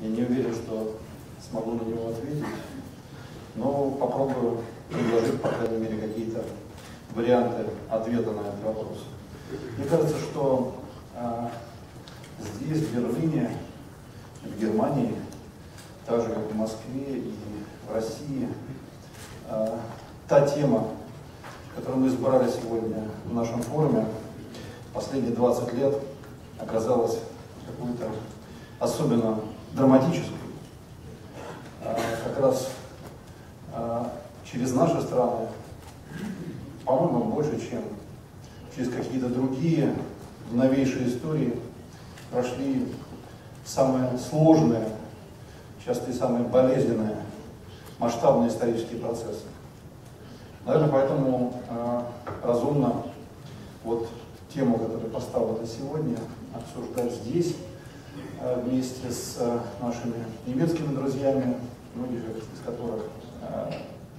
Я не уверен, что смогу на него ответить, но попробую предложить, по крайней мере, какие-то варианты ответа на этот вопрос. Мне кажется, что а, здесь, в Берлине, в Германии, так же, как в Москве и в России, а, та тема, которую мы избрали сегодня в нашем форуме, последние 20 лет оказалась какой-то особенно драматической. А, как раз а, через наши страны, по-моему, больше, чем через какие-то другие новейшие истории прошли самые сложные, часто и самые болезненные, масштабные исторические процессы. Наверное, поэтому э, разумно вот тему, которую поставлена сегодня, обсуждать здесь, вместе с э, нашими немецкими друзьями, многих из которых э,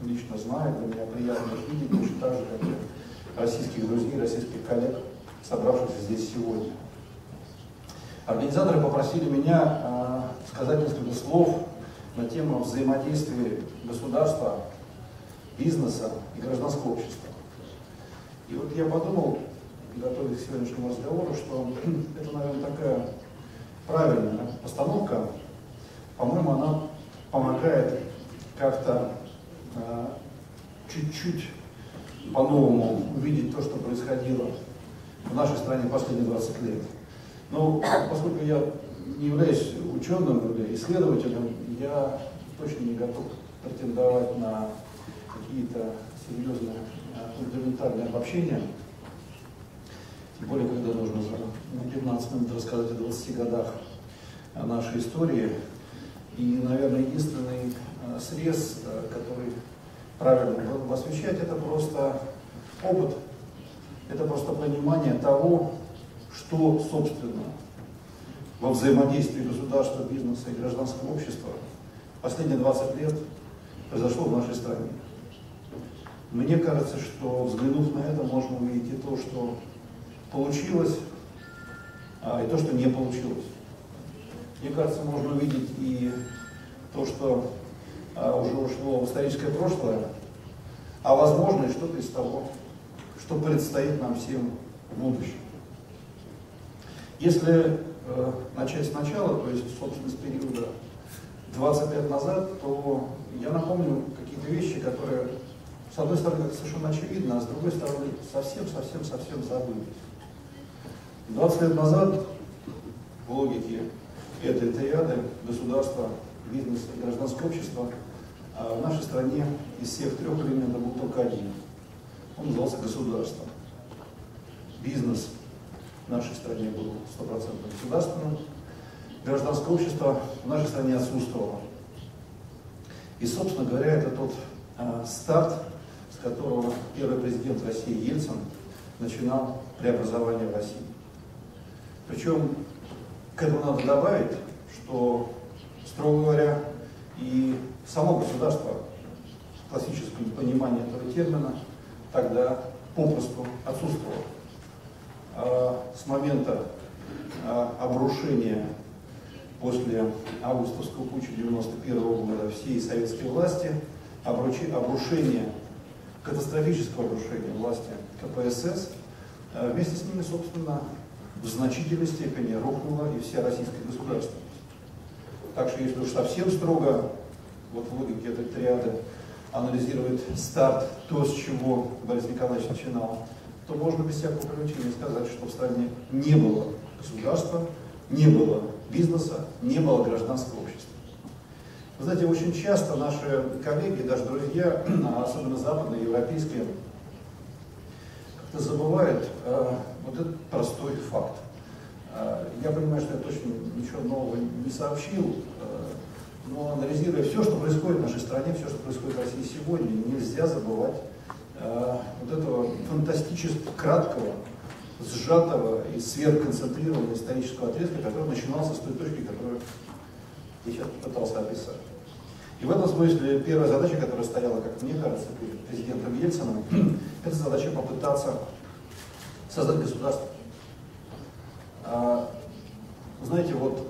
лично знаю, для меня приятно их видеть, точно так же, как и российских друзей, российских коллег, собравшихся здесь сегодня. Организаторы попросили меня э, сказать несколько слов на тему взаимодействия государства бизнеса и гражданского общества. И вот я подумал, готовясь к сегодняшнему разговору, что это, наверное, такая правильная постановка. По-моему, она помогает как-то э, чуть-чуть по-новому увидеть то, что происходило в нашей стране последние 20 лет. Но поскольку я не являюсь ученым или исследователем, я точно не готов претендовать на какие-то серьезные э, фундаментальные обобщения, тем более, когда нужно за 15 минут рассказать о 20 годах нашей истории. И, наверное, единственный э, срез, э, который правильно было это просто опыт, это просто понимание того, что, собственно, во взаимодействии государства, бизнеса и гражданского общества последние 20 лет произошло в нашей стране. Мне кажется, что взглянув на это, можно увидеть и то, что получилось, а, и то, что не получилось. Мне кажется, можно увидеть и то, что а, уже ушло в историческое прошлое, а возможно и что-то из того, что предстоит нам всем в будущем. Если э, начать сначала, то есть, собственно, с периода 20 лет назад, то я напомню какие-то вещи, которые с одной стороны, совершенно очевидно, а с другой стороны, совсем-совсем-совсем забылись. 20 лет назад в логике этой триады государства, бизнеса и гражданского общества а в нашей стране из всех трех элементов был только один. Он назывался государством. Бизнес в нашей стране был стопроцентно государственным, гражданское общество в нашей стране отсутствовало. И, собственно говоря, это тот э, старт, с которого первый президент России Ельцин начинал преобразование России. Причем к этому надо добавить, что, строго говоря, и само государство в классическом понимании этого термина тогда попросту отсутствовало. А с момента а, обрушения после августовского путча 91 года всей советской власти, обрушение катастрофического разрушения власти КПСС, э, вместе с ними, собственно, в значительной степени рухнула и вся российская государственность. Так что если уж совсем строго, вот в логике этой триады, анализировать старт, то, с чего Борис Николаевич начинал, то можно без всякого привлечения сказать, что в стране не было государства, не было бизнеса, не было гражданского общества. Вы знаете, очень часто наши коллеги, даже друзья, особенно западные, европейские, как-то забывают вот этот простой факт. Э, я понимаю, что я точно ничего нового не сообщил, э, но анализируя все, что происходит в нашей стране, все, что происходит в России сегодня, нельзя забывать э, вот этого фантастически краткого, сжатого и сверхконцентрированного исторического отрезка, который начинался с той точки, которую я сейчас пытался описать. И в этом смысле первая задача, которая стояла, как мне кажется, перед президентом Ельцином, это задача попытаться создать государство. А, знаете, вот